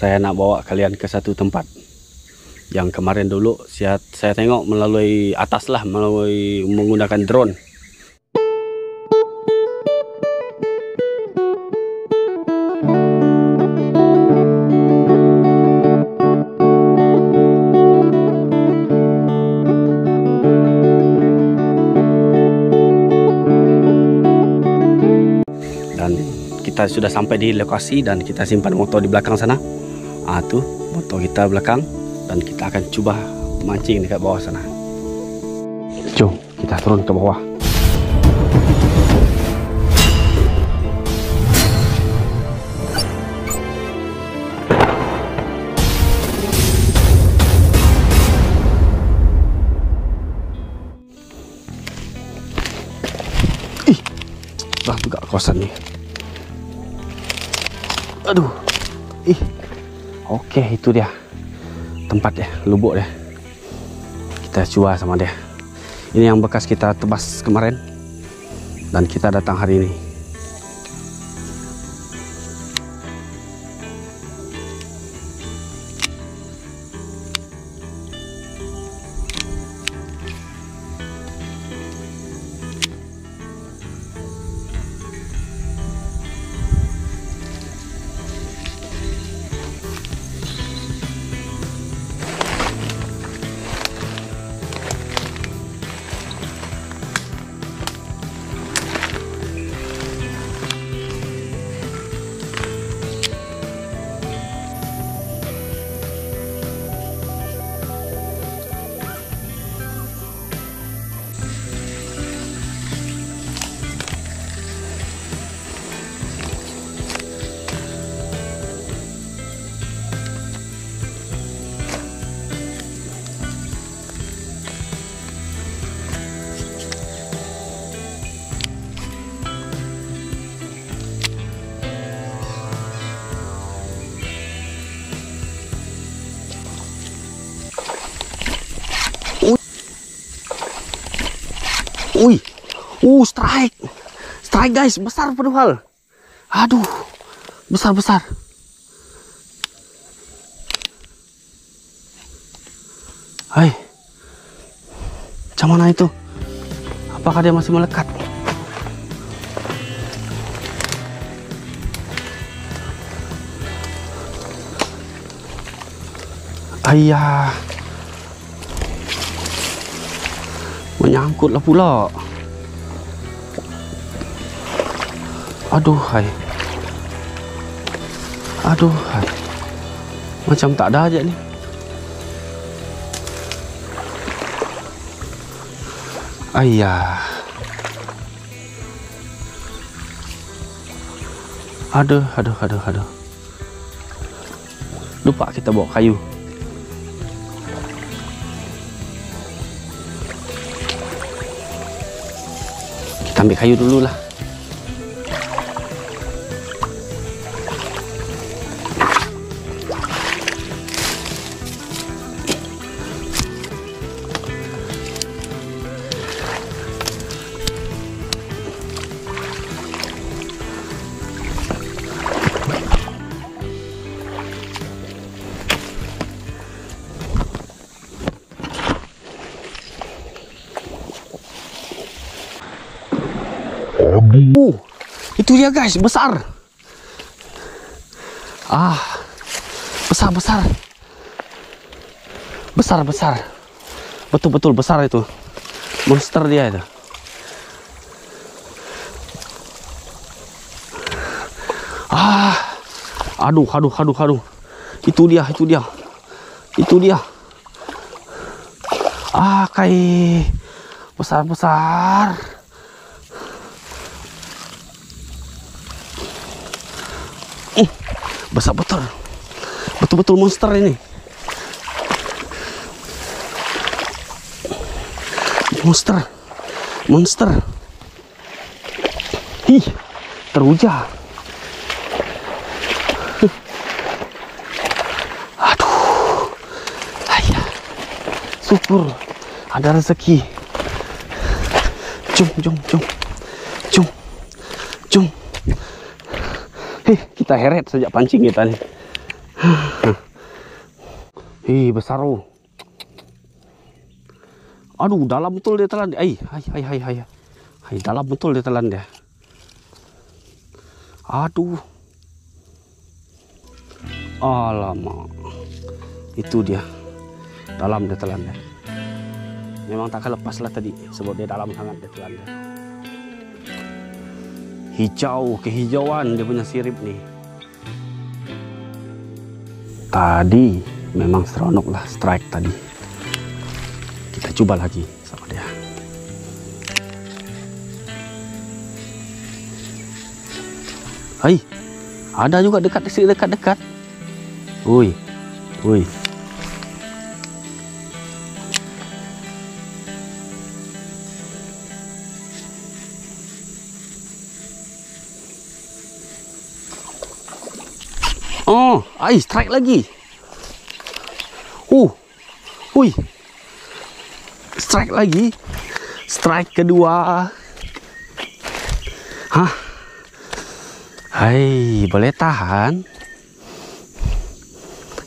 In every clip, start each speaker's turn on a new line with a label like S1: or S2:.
S1: saya nak bawa kalian ke satu tempat. Yang kemarin dulu saya, saya tengok melalui atas lah melalui menggunakan drone. Dan kita sudah sampai di lokasi dan kita simpan motor di belakang sana ah tu motor kita belakang dan kita akan cuba mancing dekat bawah sana jom kita turun ke bawah Ih, dah juga kawasan ni. Aduh. Ih. Okey, itu dia. Tempat dia, lubuk dia. Kita cuba sama dia. Ini yang bekas kita tebas kemarin. Dan kita datang hari ini. Strike guys, besar padahal. Aduh. Besar-besar. Hai. Macam mana itu? Apakah dia masih melekat? Ayah. Menyangkutlah pula. Aduh, hai. Aduh, hai. Macam tak ada aja ni. Ayah. Aduh, aduh, aduh, aduh. Lupa kita bawa kayu. Kita ambil kayu dulu itu dia guys, besar. Ah, besar besar, besar besar, betul betul besar itu, monster dia itu. Ah, aduh aduh aduh aduh, itu dia itu dia, itu dia. Ah, kai. Besar besar. Besar betul. Betul-betul monster ini. Monster. Monster. Ih teruja aduh. Ayah. Syukur. Ada rezeki. Jom jom jom jom Eh, kita heret sejak pancing kita nih. Hei, besar oh. Aduh, dalam betul dia telan. Hai, hai, hai, hai, hai. Hai, dalam betul dia telan dia. Aduh. Alamak. Itu dia. Dalam dia telan dia. Memang tak akan lepas lah tadi sebab dia dalam sangat dia telan dia. Hijau, kehijauan dia punya sirip nih. Tadi memang seronok lah strike tadi. Kita coba lagi sama dia. Hai, ada juga dekat dekat dekat. Woi, woi. Ai strike lagi. Uh. Hui. Strike lagi. Strike kedua. Hah? Hai, boleh tahan.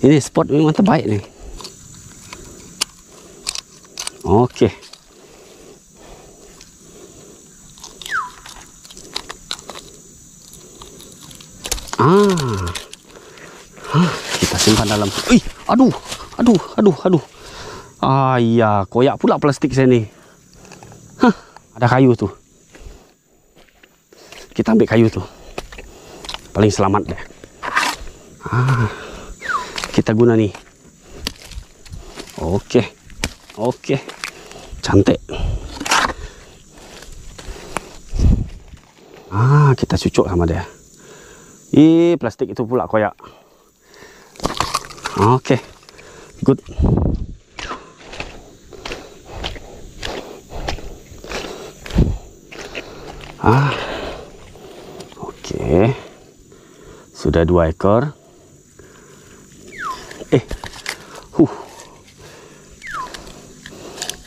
S1: Ini spot memang terbaik nih. Oke. Dalam. Ih, aduh, aduh, aduh, aduh. Ah koyak pula plastik saya ni. Hah, ada kayu tuh. Kita ambil kayu tuh. Paling selamat deh. Ah, kita guna nih. Oke, oke, cantik. Ah, kita cucuk sama dia. Ih, plastik itu pula koyak. Oke, okay. good. Ah, oke. Okay. Sudah dua ekor. Eh, huh.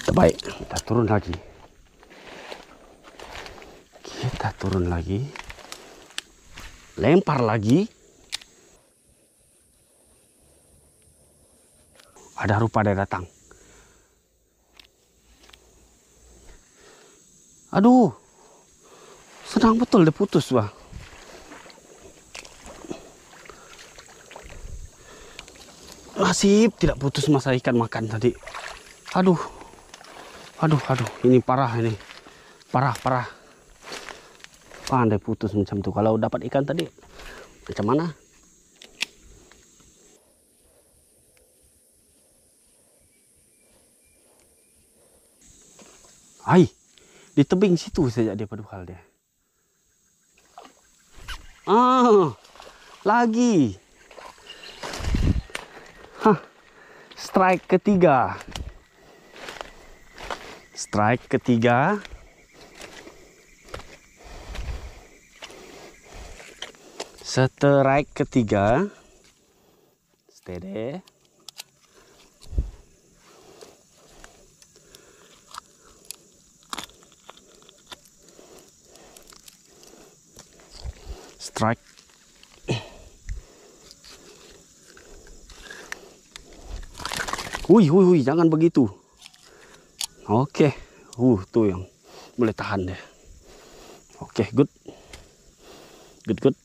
S1: Terbaik. Kita turun lagi. Kita turun lagi. Lempar lagi. Ada rupa dia datang. Aduh, senang betul dia putus bah. Nasib tidak putus masa ikan makan tadi. Aduh, aduh, aduh, ini parah ini, parah, parah. Pandai putus macam tu. Kalau dapat ikan tadi, macam mana? Hai, di tebing situ saja dia paduhal dia. Ah, lagi. Hah, strike ketiga. Strike ketiga. Strike ketiga. Steady. Strike hui, hui, jangan begitu. Oke, okay. uh, tuh yang boleh tahan deh. Oke, good, good, good.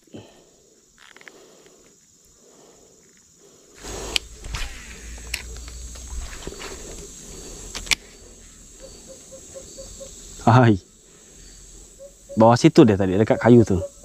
S1: Hai, bawah situ deh tadi dekat kayu tuh.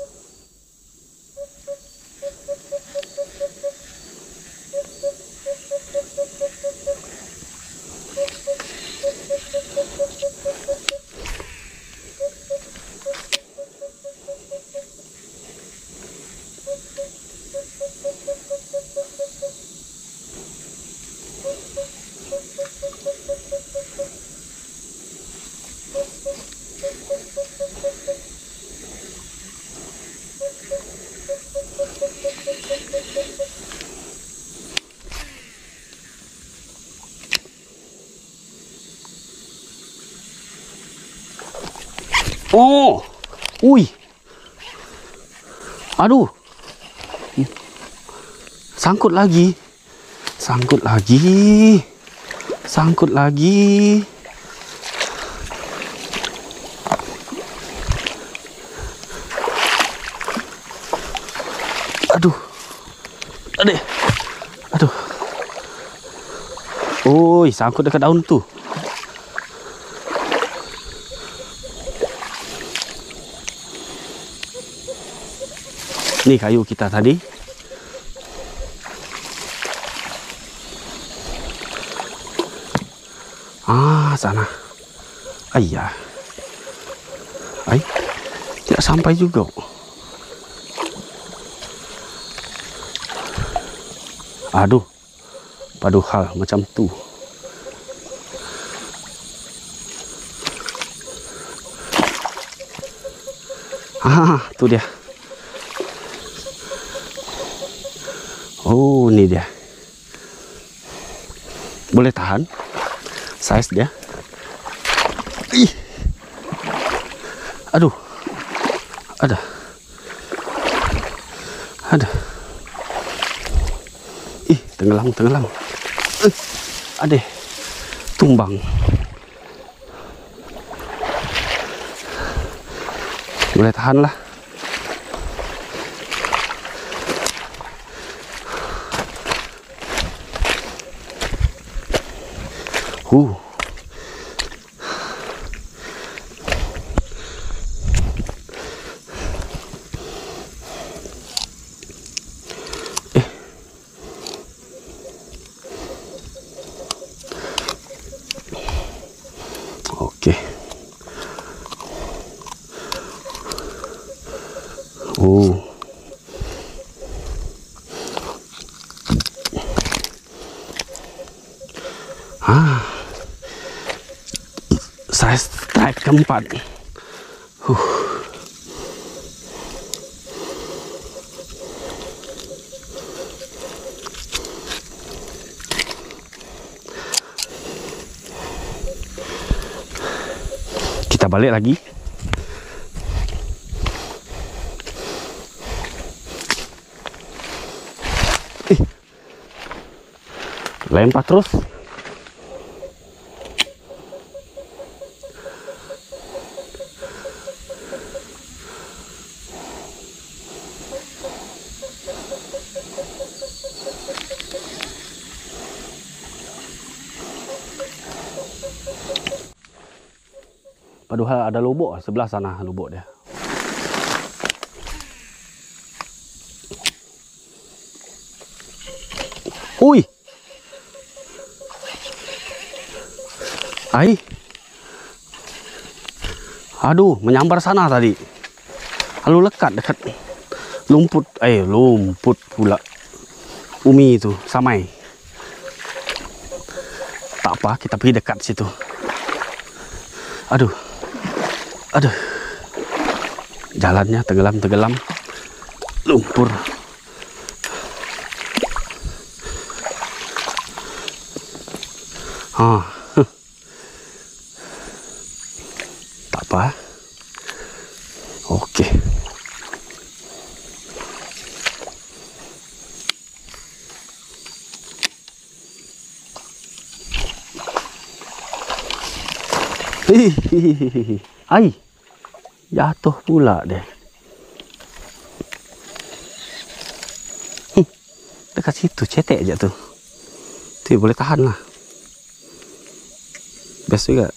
S1: Oh, ui, aduh, Sangkut lagi. Sangkut lagi. Sangkut lagi. Aduh. Adik. Aduh. Oi, sangkut dekat daun tu. Ni kayu kita tadi. Ah, sana. Ayah. Ay. Tidak sampai juga. Aduh. Padu hal macam tu. Ah, tu dia. Oh, ini dia. Boleh tahan. Size dia. Ih. Aduh. Ada. Ada. Ih, tenggelam, tenggelam. Eh. Tumbang. Boleh tahan lah. Huh. Eh. Okey. Oh. Ah. Saya strike keempat. Huh. Kita balik lagi. Eh. Lempar terus. Padahal ada lubuk sebelah sana lubuk dia. Ui. Ai. Aduh, menyambar sana tadi. Lalu lekat dekat lumput. Eh, lumput pula. Umi itu, samai. Tak apa, kita pergi dekat situ. Aduh. Aduh. Jalannya tenggelam-tenggelam. Lumpur. Ah. huh. Tak apa. Okey. Hihihihi. Ai. Jatuh pula dia. Hmm. Dekat situ cetek je tu. Tu boleh tahan lah. Best juga.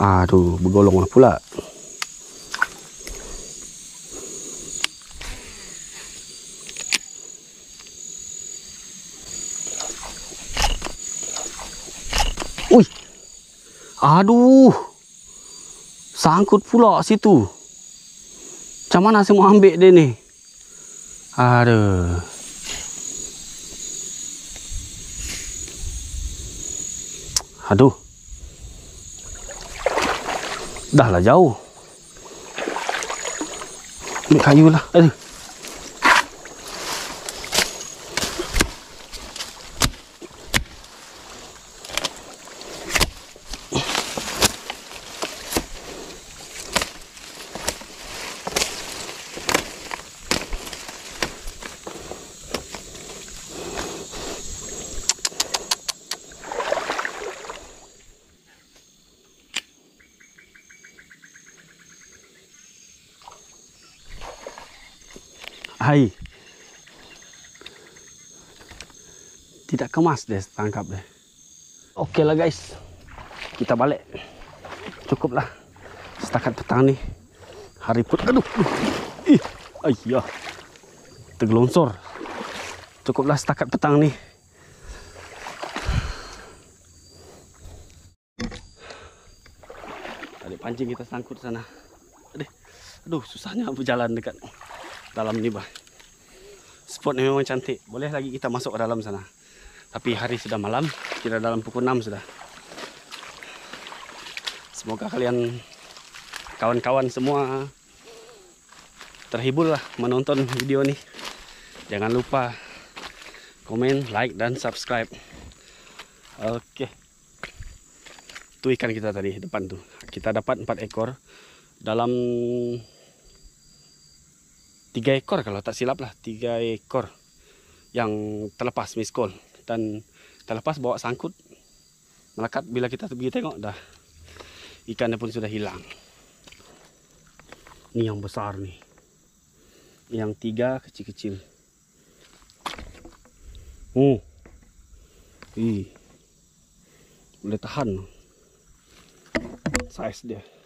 S1: Aduh, bergolong lah pula. Ui. Aduh. Sangkut pula situ. Macam mana saya mau ambil dia ni? Aduh. Aduh. Dah lah jauh. Ambil kayu lah. Aduh. Hai. Tidak kemas deh tangkap deh. Oke lah guys. Kita balik. Cukuplah. Setakat petang nih. Hari put. Aduh. Ih. Ayah. Tergelongsor. Cukuplah setakat petang nih. Tadi pancing kita sangkut sana. Aduh. Aduh, susahnya berjalan dekat dalam ni bah. Spot ni memang cantik. Boleh lagi kita masuk ke dalam sana. Tapi hari sudah malam, kira dalam pukul 6 sudah. Semoga kalian kawan-kawan semua terhibur lah menonton video ni. Jangan lupa komen, like dan subscribe. Oke. Itu ikan kita tadi depan tuh. Kita dapat 4 ekor dalam tiga ekor kalau tak silap lah tiga ekor yang terlepas miskol dan terlepas bawa sangkut melekat bila kita pergi tengok dah ikannya pun sudah hilang. Ini yang besar nih yang tiga kecil-kecil. Hmm ih. Boleh tahan. Size dia